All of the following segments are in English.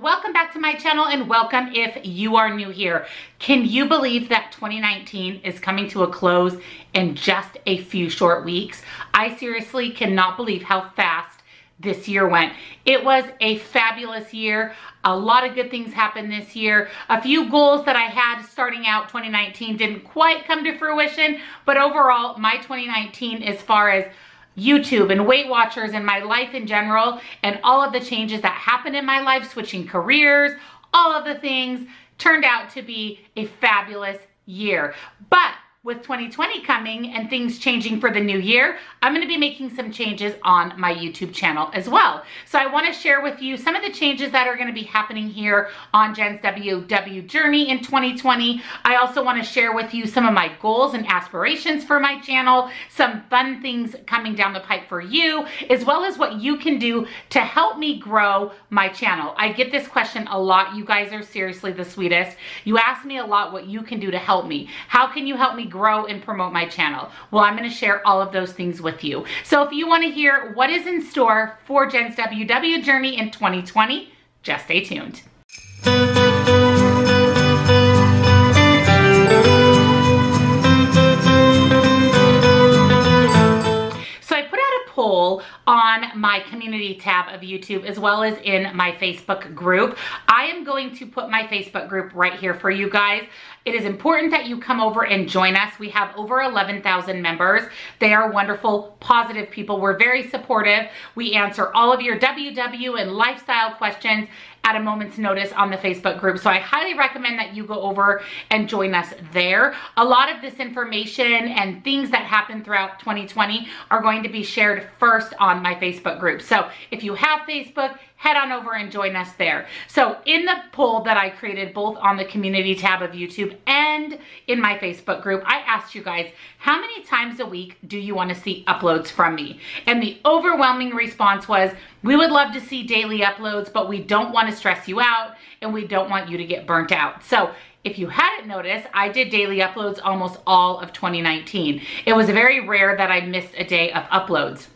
welcome back to my channel and welcome if you are new here. Can you believe that 2019 is coming to a close in just a few short weeks? I seriously cannot believe how fast this year went. It was a fabulous year. A lot of good things happened this year. A few goals that I had starting out 2019 didn't quite come to fruition, but overall, my 2019 as far as YouTube and Weight Watchers and my life in general and all of the changes that happened in my life, switching careers, all of the things turned out to be a fabulous year. But with 2020 coming and things changing for the new year, I'm gonna be making some changes on my YouTube channel as well. So I wanna share with you some of the changes that are gonna be happening here on Jenn's WW Journey in 2020. I also wanna share with you some of my goals and aspirations for my channel, some fun things coming down the pipe for you, as well as what you can do to help me grow my channel. I get this question a lot. You guys are seriously the sweetest. You ask me a lot what you can do to help me. How can you help me grow and promote my channel? Well, I'm gonna share all of those things with you. So if you wanna hear what is in store for Jenn's WW Journey in 2020, just stay tuned. So I put out a poll on my community tab of YouTube as well as in my Facebook group. I am going to put my Facebook group right here for you guys. It is important that you come over and join us. We have over 11,000 members. They are wonderful, positive people. We're very supportive. We answer all of your WW and lifestyle questions at a moment's notice on the Facebook group. So I highly recommend that you go over and join us there. A lot of this information and things that happen throughout 2020 are going to be shared first on my Facebook group. So if you have Facebook, head on over and join us there. So in the poll that I created both on the community tab of YouTube and in my Facebook group, I asked you guys, how many times a week do you wanna see uploads from me? And the overwhelming response was, we would love to see daily uploads, but we don't wanna stress you out and we don't want you to get burnt out. So if you hadn't noticed, I did daily uploads almost all of 2019. It was very rare that I missed a day of uploads.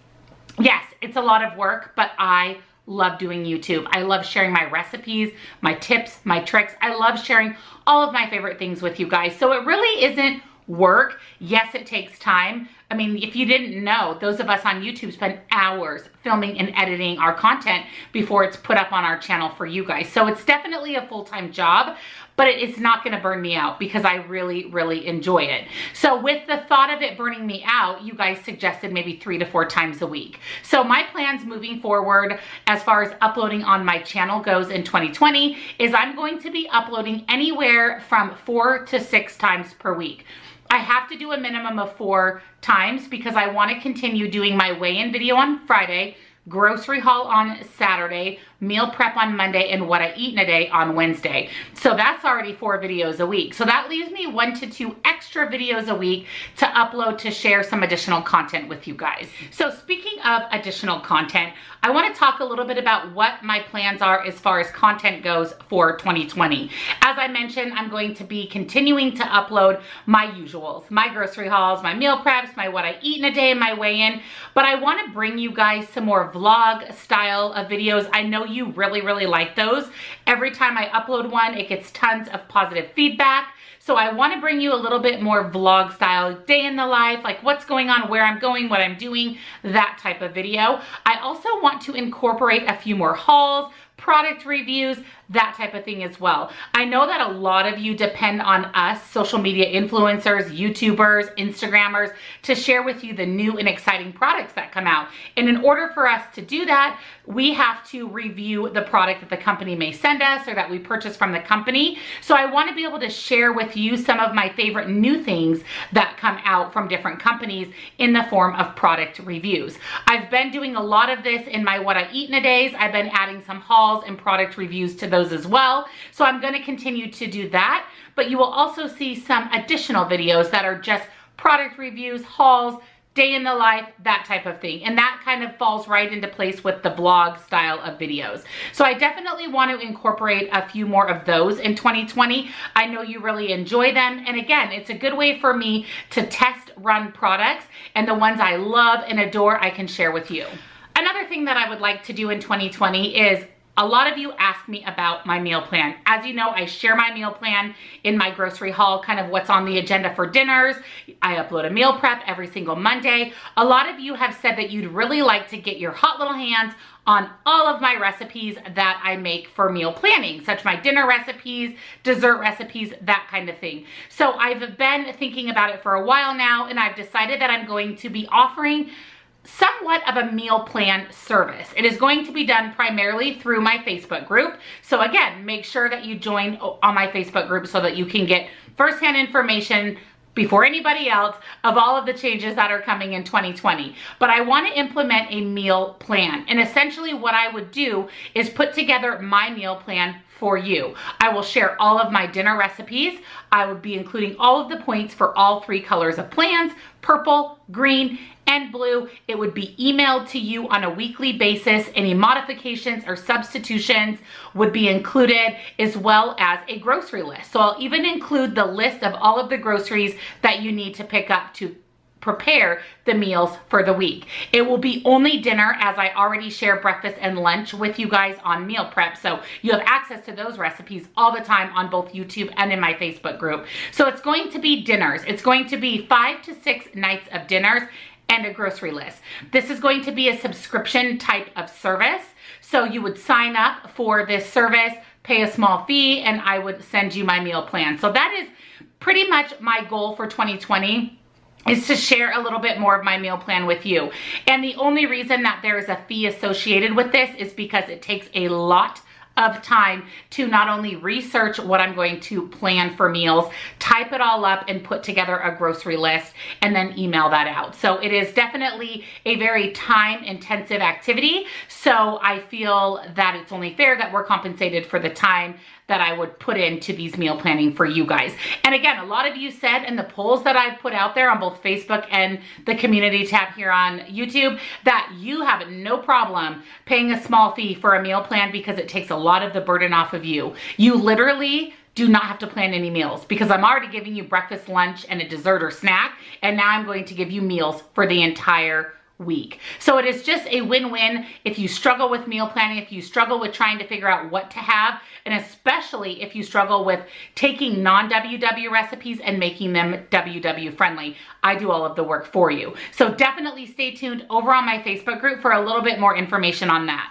Yes, it's a lot of work, but I love doing YouTube. I love sharing my recipes, my tips, my tricks. I love sharing all of my favorite things with you guys. So it really isn't work. Yes, it takes time. I mean, if you didn't know, those of us on YouTube spend hours filming and editing our content before it's put up on our channel for you guys. So it's definitely a full-time job, but it's not gonna burn me out because I really, really enjoy it. So with the thought of it burning me out, you guys suggested maybe three to four times a week. So my plans moving forward as far as uploading on my channel goes in 2020 is I'm going to be uploading anywhere from four to six times per week. I have to do a minimum of four times because I want to continue doing my weigh-in video on Friday, grocery haul on Saturday, meal prep on Monday, and what I eat in a day on Wednesday. So that's already four videos a week. So that leaves me one to two extra videos a week to upload to share some additional content with you guys. So speaking of additional content, I wanna talk a little bit about what my plans are as far as content goes for 2020. As I mentioned, I'm going to be continuing to upload my usuals, my grocery hauls, my meal preps, my what I eat in a day, my weigh-in, but I wanna bring you guys some more vlog style of videos. I know you really, really like those. Every time I upload one, it gets tons of positive feedback. So I wanna bring you a little bit more vlog style, day in the life, like what's going on, where I'm going, what I'm doing, that type of video. I also want to incorporate a few more hauls, product reviews, that type of thing as well. I know that a lot of you depend on us, social media influencers, YouTubers, Instagrammers, to share with you the new and exciting products that come out. And in order for us to do that, we have to review the product that the company may send us or that we purchase from the company. So I wanna be able to share with you some of my favorite new things that come out from different companies in the form of product reviews. I've been doing a lot of this in my What I Eat in a Days. I've been adding some hauls and product reviews to those as well. So I'm gonna continue to do that, but you will also see some additional videos that are just product reviews, hauls, day in the life, that type of thing. And that kind of falls right into place with the vlog style of videos. So I definitely want to incorporate a few more of those in 2020. I know you really enjoy them. And again, it's a good way for me to test run products and the ones I love and adore, I can share with you. Another thing that I would like to do in 2020 is a lot of you ask me about my meal plan. As you know, I share my meal plan in my grocery haul, kind of what's on the agenda for dinners. I upload a meal prep every single Monday. A lot of you have said that you'd really like to get your hot little hands on all of my recipes that I make for meal planning, such my dinner recipes, dessert recipes, that kind of thing. So I've been thinking about it for a while now and I've decided that I'm going to be offering somewhat of a meal plan service. It is going to be done primarily through my Facebook group. So again, make sure that you join on my Facebook group so that you can get firsthand information before anybody else of all of the changes that are coming in 2020. But I want to implement a meal plan. And essentially what I would do is put together my meal plan for you. I will share all of my dinner recipes. I would be including all of the points for all three colors of plans, purple, green, and blue. It would be emailed to you on a weekly basis. Any modifications or substitutions would be included as well as a grocery list. So I'll even include the list of all of the groceries that you need to pick up to prepare the meals for the week. It will be only dinner as I already share breakfast and lunch with you guys on meal prep. So you have access to those recipes all the time on both YouTube and in my Facebook group. So it's going to be dinners. It's going to be five to six nights of dinners and a grocery list. This is going to be a subscription type of service. So you would sign up for this service, pay a small fee, and I would send you my meal plan. So that is pretty much my goal for 2020 is to share a little bit more of my meal plan with you. And the only reason that there is a fee associated with this is because it takes a lot of time to not only research what I'm going to plan for meals, type it all up and put together a grocery list and then email that out. So it is definitely a very time intensive activity. So I feel that it's only fair that we're compensated for the time that I would put into these meal planning for you guys. And again, a lot of you said in the polls that I've put out there on both Facebook and the community tab here on YouTube that you have no problem paying a small fee for a meal plan because it takes a lot of the burden off of you. You literally do not have to plan any meals because I'm already giving you breakfast, lunch, and a dessert or snack. And now I'm going to give you meals for the entire week. So it is just a win-win if you struggle with meal planning, if you struggle with trying to figure out what to have, and especially if you struggle with taking non-WW recipes and making them WW friendly. I do all of the work for you. So definitely stay tuned over on my Facebook group for a little bit more information on that.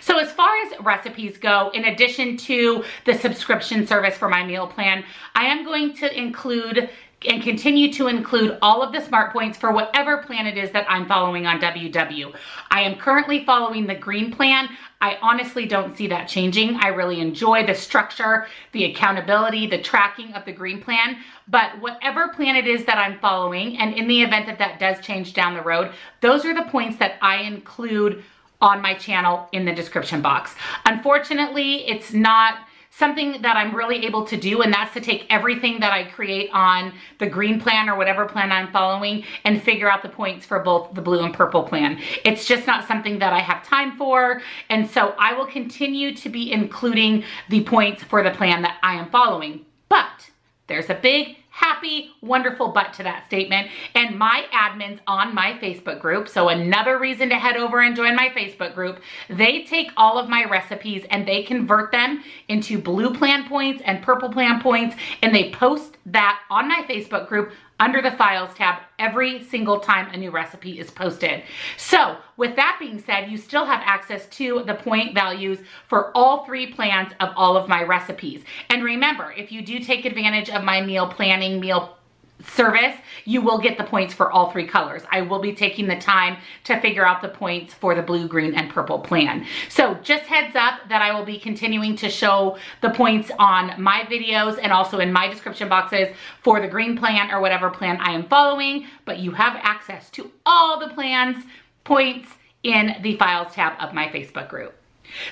So as far as recipes go, in addition to the subscription service for my meal plan, I am going to include and continue to include all of the smart points for whatever plan it is that I'm following on WW. I am currently following the green plan. I honestly don't see that changing. I really enjoy the structure, the accountability, the tracking of the green plan, but whatever plan it is that I'm following, and in the event that that does change down the road, those are the points that I include on my channel in the description box. Unfortunately, it's not something that I'm really able to do and that's to take everything that I create on the green plan or whatever plan I'm following and figure out the points for both the blue and purple plan. It's just not something that I have time for and so I will continue to be including the points for the plan that I am following. But there's a big happy, wonderful but to that statement. And my admins on my Facebook group, so another reason to head over and join my Facebook group, they take all of my recipes and they convert them into blue plan points and purple plan points, and they post that on my Facebook group under the files tab every single time a new recipe is posted. So with that being said, you still have access to the point values for all three plans of all of my recipes. And remember, if you do take advantage of my meal planning, meal service, you will get the points for all three colors. I will be taking the time to figure out the points for the blue, green, and purple plan. So just heads up that I will be continuing to show the points on my videos and also in my description boxes for the green plan or whatever plan I am following, but you have access to all the plans, points in the files tab of my Facebook group.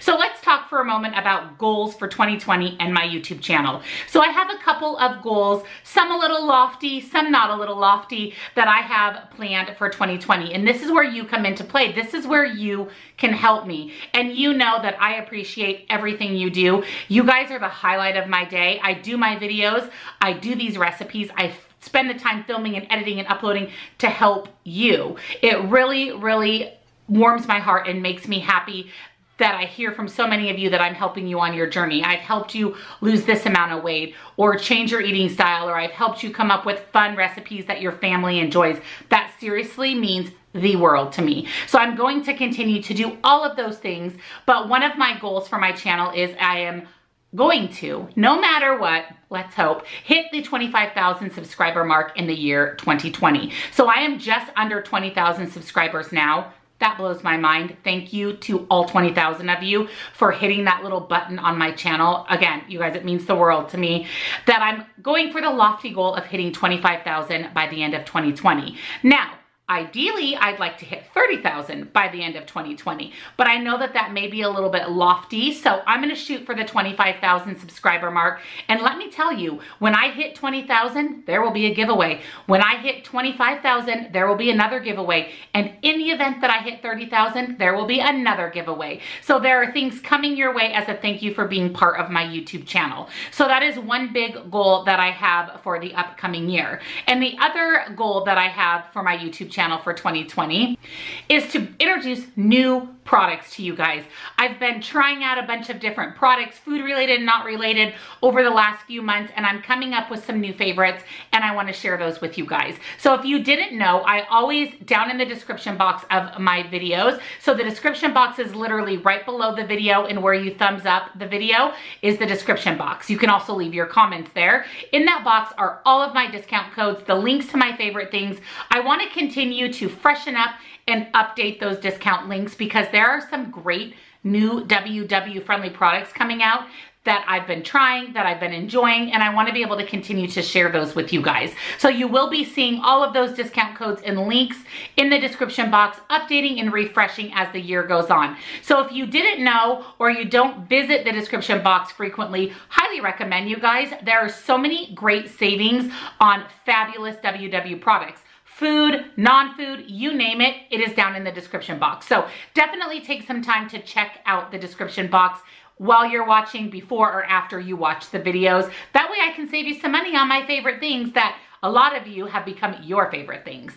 So let's talk for a moment about goals for 2020 and my YouTube channel. So I have a couple of goals, some a little lofty, some not a little lofty, that I have planned for 2020. And this is where you come into play. This is where you can help me. And you know that I appreciate everything you do. You guys are the highlight of my day. I do my videos, I do these recipes, I spend the time filming and editing and uploading to help you. It really, really warms my heart and makes me happy that I hear from so many of you that I'm helping you on your journey. I've helped you lose this amount of weight or change your eating style, or I've helped you come up with fun recipes that your family enjoys. That seriously means the world to me. So I'm going to continue to do all of those things, but one of my goals for my channel is I am going to, no matter what, let's hope, hit the 25,000 subscriber mark in the year 2020. So I am just under 20,000 subscribers now. That blows my mind. Thank you to all 20,000 of you for hitting that little button on my channel. Again, you guys, it means the world to me that I'm going for the lofty goal of hitting 25,000 by the end of 2020. Now, Ideally, I'd like to hit 30,000 by the end of 2020, but I know that that may be a little bit lofty, so I'm gonna shoot for the 25,000 subscriber mark. And let me tell you, when I hit 20,000, there will be a giveaway. When I hit 25,000, there will be another giveaway. And in the event that I hit 30,000, there will be another giveaway. So there are things coming your way as a thank you for being part of my YouTube channel. So that is one big goal that I have for the upcoming year. And the other goal that I have for my YouTube channel for 2020 is to introduce new products to you guys. I've been trying out a bunch of different products, food related, and not related, over the last few months, and I'm coming up with some new favorites, and I wanna share those with you guys. So if you didn't know, I always, down in the description box of my videos, so the description box is literally right below the video and where you thumbs up the video is the description box. You can also leave your comments there. In that box are all of my discount codes, the links to my favorite things. I wanna continue to freshen up and update those discount links because there are some great new WW friendly products coming out that I've been trying, that I've been enjoying, and I wanna be able to continue to share those with you guys. So you will be seeing all of those discount codes and links in the description box, updating and refreshing as the year goes on. So if you didn't know or you don't visit the description box frequently, highly recommend you guys. There are so many great savings on fabulous WW products food, non-food, you name it, it is down in the description box. So definitely take some time to check out the description box while you're watching before or after you watch the videos. That way I can save you some money on my favorite things that a lot of you have become your favorite things.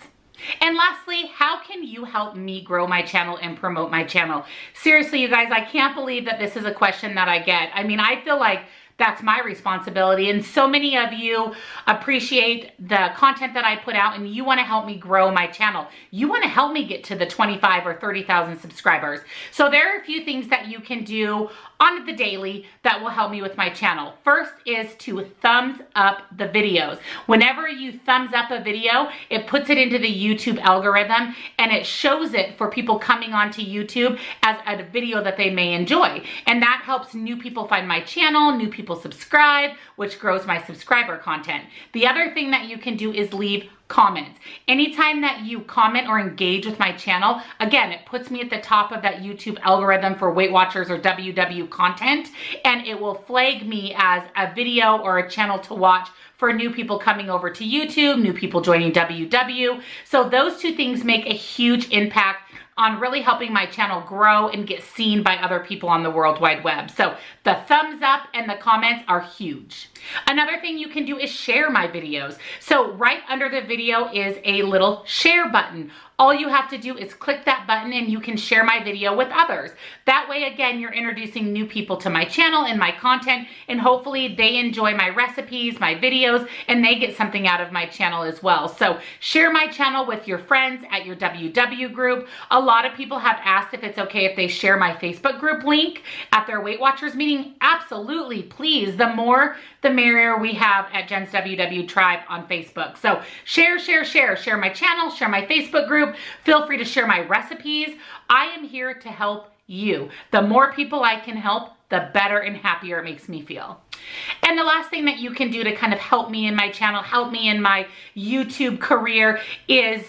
And lastly, how can you help me grow my channel and promote my channel? Seriously, you guys, I can't believe that this is a question that I get. I mean, I feel like that's my responsibility. And so many of you appreciate the content that I put out and you wanna help me grow my channel. You wanna help me get to the 25 or 30,000 subscribers. So there are a few things that you can do on the daily that will help me with my channel. First is to thumbs up the videos. Whenever you thumbs up a video, it puts it into the YouTube algorithm and it shows it for people coming onto YouTube as a video that they may enjoy. And that helps new people find my channel, new people subscribe, which grows my subscriber content. The other thing that you can do is leave comments. Anytime that you comment or engage with my channel, again, it puts me at the top of that YouTube algorithm for Weight Watchers or WW content, and it will flag me as a video or a channel to watch for new people coming over to YouTube, new people joining WW. So those two things make a huge impact on really helping my channel grow and get seen by other people on the World Wide Web. So the thumbs up and the comments are huge. Another thing you can do is share my videos. So right under the video is a little share button all you have to do is click that button and you can share my video with others. That way, again, you're introducing new people to my channel and my content, and hopefully they enjoy my recipes, my videos, and they get something out of my channel as well. So share my channel with your friends at your WW group. A lot of people have asked if it's okay if they share my Facebook group link at their Weight Watchers meeting. Absolutely, please. The more, the merrier we have at Jenn's WW Tribe on Facebook. So share, share, share. Share my channel, share my Facebook group, group. Feel free to share my recipes. I am here to help you. The more people I can help, the better and happier it makes me feel. And the last thing that you can do to kind of help me in my channel, help me in my YouTube career is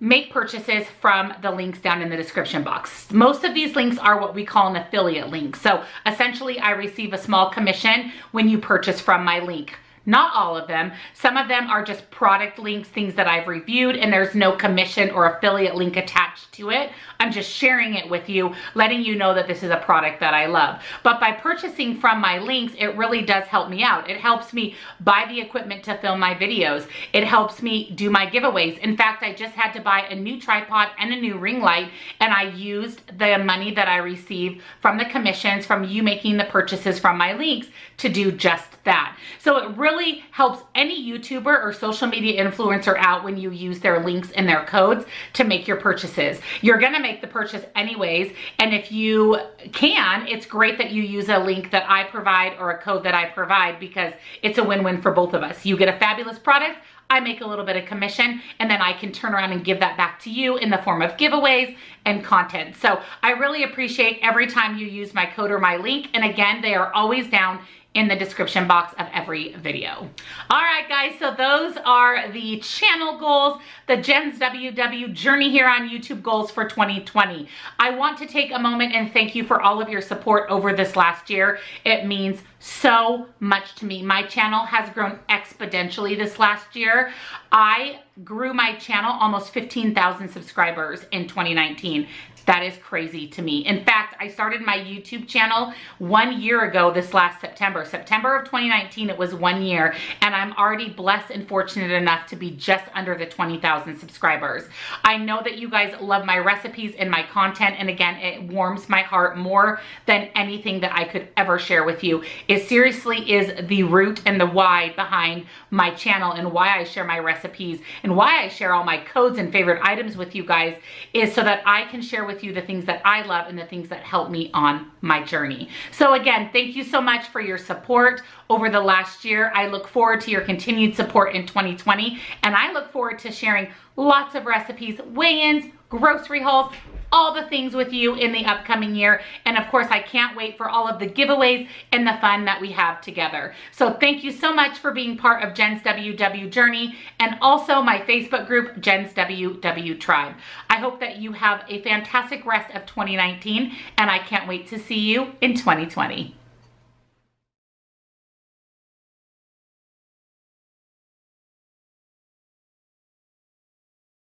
make purchases from the links down in the description box. Most of these links are what we call an affiliate link. So essentially I receive a small commission when you purchase from my link. Not all of them. Some of them are just product links, things that I've reviewed, and there's no commission or affiliate link attached to it. I'm just sharing it with you, letting you know that this is a product that I love. But by purchasing from my links, it really does help me out. It helps me buy the equipment to film my videos. It helps me do my giveaways. In fact, I just had to buy a new tripod and a new ring light, and I used the money that I received from the commissions, from you making the purchases from my links to do just that. So it really helps any YouTuber or social media influencer out when you use their links and their codes to make your purchases. You're gonna make the purchase anyways, and if you can, it's great that you use a link that I provide or a code that I provide because it's a win-win for both of us. You get a fabulous product, I make a little bit of commission and then I can turn around and give that back to you in the form of giveaways and content. So I really appreciate every time you use my code or my link. And again, they are always down in the description box of every video. All right, guys, so those are the channel goals, the Jenn's WW journey here on YouTube goals for 2020. I want to take a moment and thank you for all of your support over this last year. It means so much to me. My channel has grown exponentially this last year. I grew my channel almost 15,000 subscribers in 2019. That is crazy to me. In fact, I started my YouTube channel one year ago this last September. September of 2019, it was one year, and I'm already blessed and fortunate enough to be just under the 20,000 subscribers. I know that you guys love my recipes and my content, and again, it warms my heart more than anything that I could ever share with you. It seriously is the root and the why behind my channel and why I share my recipes and why I share all my codes and favorite items with you guys is so that I can share with with you the things that I love and the things that help me on my journey. So again, thank you so much for your support over the last year. I look forward to your continued support in 2020 and I look forward to sharing lots of recipes, weigh-ins, grocery hauls, all the things with you in the upcoming year. And of course, I can't wait for all of the giveaways and the fun that we have together. So thank you so much for being part of Jenn's WW Journey and also my Facebook group, Jenn's WW Tribe. I hope that you have a fantastic rest of 2019 and I can't wait to see you in 2020.